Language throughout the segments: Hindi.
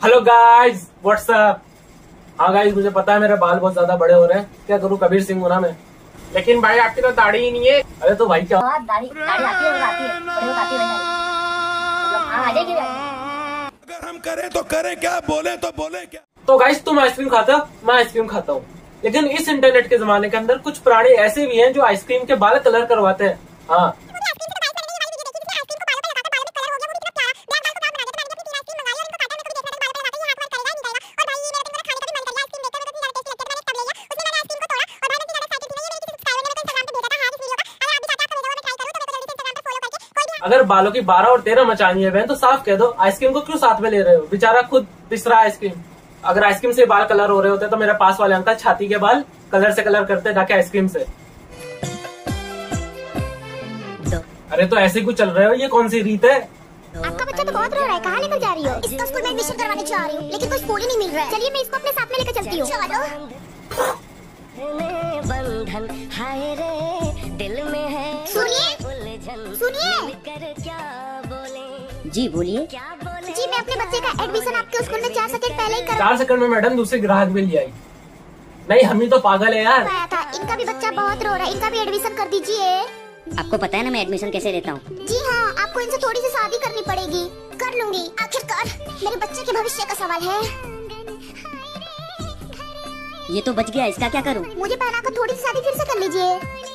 हेलो गाइस व्हाट्सअप हाँ गाइस मुझे पता है मेरे बाल बहुत ज़्यादा बड़े हो रहे हैं। क्या करूँ? कबीर सिंह होना मैं। लेकिन भाई आपकी तो दाढ़ी ही नहीं है। अरे तो भाई क्या? बहुत दाढ़ी दाढ़ी आती है है। है मतलब हाँ अगर हम करें तो करें क्या? बोले तो बोले क्या? तो गाइस तुम आइसक्रीम खाते हो? मैं आइसक्रीम खाता हूँ। लेकिन इस इंटरनेट के जमाने के अंदर कुछ प्राणी ऐसे भी हैं जो आइसक्रीम के बाल कलर करवाते हैं। हाँ अगर बालों की बारह और तेरह मचानी है बहन तो साफ़ कह दो आइसक्रीम को क्यों साथ में ले रहे हो? बेचारा खुद पिस रहा आइसक्रीम अगर आइसक्रीम से बाल कलर हो रहे होते तो मेरे पास वाले अंकल छाती के बाल कलर से कलर करते जाके आइसक्रीम से। अरे तो ऐसे क्यों चल रहे हो? ये कौन सी रीत है? आपका बच्चा तो बहुत रो रहा है। कहाँ लेकर जा रही हो? इसका स्कूल में एडमिशन करवाने जा रही हूँ लेकिन कोई स्कूल ही नहीं मिल रहा है। चलिए मैं इसको अपने साथ में लेकर चलती हूँ। बंधन हाय रे दिल में है। सुनिए। कर जी बोलिए। क्या बोले? जी मैं अपने बच्चे का एडमिशन आपके स्कूल में चार सेकंड पहले ही करवा चार सेकंड में मैडम दूसरे ग्राहक भी ले आई नहीं हम ही तो पागल है यार। था। इनका भी बच्चा बहुत रो रहा है। इनका भी एडमिशन कर दीजिए। आपको पता है ना मैं एडमिशन कैसे लेता हूँ? जी हाँ आपको इनसे थोड़ी सी शादी करनी पड़ेगी। कर लूँगी। आखिरकार मेरे बच्चे के भविष्य का सवाल है। ये तो बच गया इसका क्या करूँ? मुझे पहना कर थोड़ी सी शादी फिर से कर लीजिए।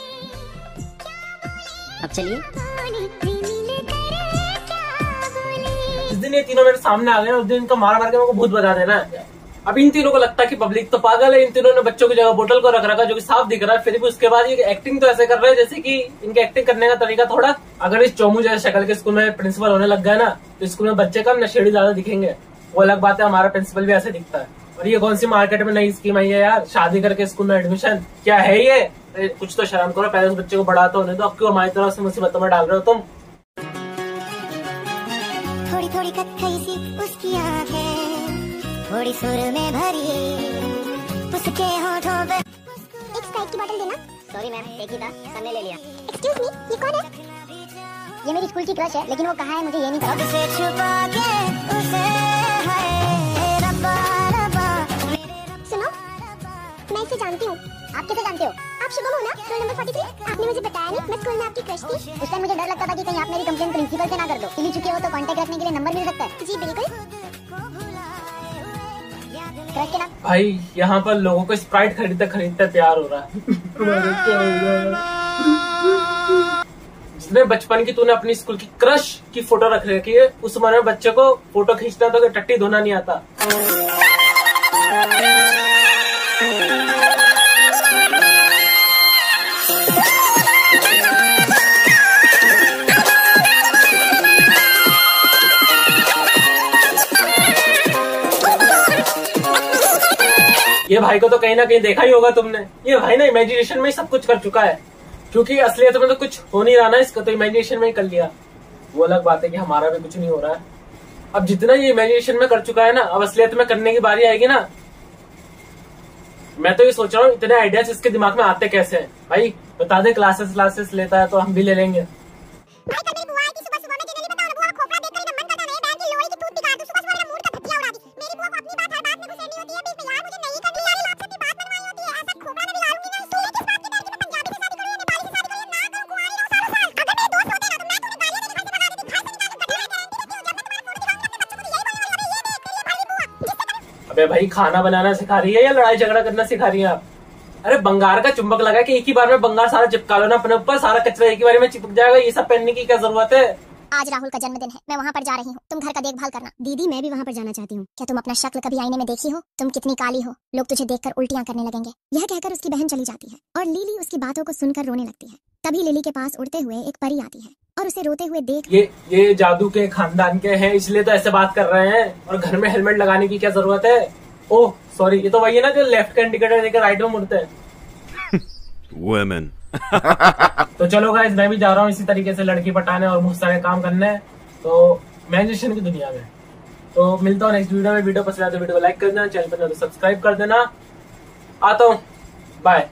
चलिए। जिस दिन ये तीनों मेरे सामने आ गए, उस दिन इनका मार मार के मेरे को भूत बता देना है। अब इन तीनों को लगता है कि पब्लिक तो पागल है, इन तीनों ने बच्चों की जगह बोतल को रख रखा, जो कि साफ़ दिख रहा है। फिर भी उसके बाद ये एक्टिंग तो ऐसे कर रहे हैं, जैसे कि इनके एक्टिंग करने का तरीका थोड़ा, अगर इस चोमू जैसे शक्ल के स्कूल में प्रिंसिपल होने लग गया ना तो स्कूल में बच्चे कम नशेड़ी ज़्यादा दिखेंगे। वो अलग बात है, हमारा प्रिंसिपल भी ऐसे दिखता है। और ये कौन सी मार्केट में नई स्कीम आई है यार? शादी करके स्कूल में एडमिशन क्या है ये? कुछ तो शर्म करो पहले उस बच्चे को बढ़ा तो होने दो अब क्यों हमारी तरफ़ से मुसीबतों में डाल रहे हो तुम? थोड़ी थोड़ी कत्थई सी उसकी आँखें थोड़ी सुर में भरी उसके होठों पे एक स्प्राइट की बोतल देना। सॉरी मैम एक ही था सर ने ले लिया। एक्सक्यूज मी ये कौन है? ये मेरी स्कूल की क्रश है लेकिन वो कहाँ है मुझे ये नहीं पता। आप कैसे जानते हो। आप शुभम हो ना? रोल नंबर 43 आपने मुझे बताया नहीं, मैं स्कूल में आपकी क्रश थी। उस टाइम मुझे डर लगता था कि कहीं आप मेरी कंप्लेंट प्रिंसिपल से ना कर दो। मिल चुके हो तो कांटेक्ट रखने के लिए नंबर मिल सकता है। जी, बिल्कुल। भाई, यहाँ पर लोगों को स्प्राइट खरीदते खरीदते प्यार हो रहा है। जिसने बचपन की तूने अपनी स्कूल की क्रश की फ़ोटो रख रखी है, उस उम्र में बच्चे को फ़ोटो खींचना तो टट्टी धोना नहीं आता। ये भाई को तो कहीं ना कहीं देखा ही होगा तुमने। ये भाई ना इमेजिनेशन में ही सब कुछ कर चुका है। क्योंकि असलियत में तो कुछ हो नहीं रहा ना, इसका तो इमेजिनेशन में ही कर लिया। वो अलग बात है कि हमारा भी कुछ नहीं हो रहा। है अब जितना ये इमेजिनेशन में कर चुका है ना, अब असलियत में करने की बारी आएगी ना। मैं तो ये सोच रहा हूँ, इतने आइडियाज़ इसके दिमाग में आते कैसे हैं? भाई, बता दे क्लासेस क्लासेस लेता है तो हम भी ले लेंगे। अबे भाई, खाना बनाना सिखा रही है या लड़ाई झगड़ा करना सिखा रही है आप? अरे, बंगार का चुंबक लगा के एक ही बार में बंगार सारा चिपका लो ना अपने ऊपर, सारा कचरा एक ही बार में चिपक जाएगा, ये सब पहनने की क्या ज़रूरत है? आज राहुल का जन्मदिन है, मैं वहाँ पर जा रही हूँ। तुम घर का देखभाल करना। दीदी, मैं भी वहाँ पर जाना चाहती हूँ। क्या तुम अपना शक्ल कभी आईने में देखी हो? तुम कितनी काली हो। लोग तुझे देखकर उल्टियाँ करने लगेंगे। यह कहकर उसकी बहन चली जाती है और लीली उसकी बातों को सुनकर रोने लगती है। तभी लिली के पास उड़ते हुए एक परी आती है और उसे रोते हुए देख ये ये जादू के खानदान के हैं इसलिए तो ऐसे बात कर रहे हैं। और घर में हेलमेट लगाने की क्या ज़रूरत है? ओह सॉरी ये तो वही है ना जो लेफ़्ट का इंडिकेटर देकर राइट में मुड़ते हैं। Women. तो चलो गाइस मैं भी जा रहा हूँ इसी तरीके से लड़की पटाने और बहुत सारे काम करने। तो इमेजिनेशन की दुनिया में। तो मिलता हूँ नेक्स्ट वीडियो में। वीडियो पसंद आए तो वीडियो को लाइक कर देना चैनल पर तो सब्सक्राइब कर देना। आता हूँ। बाय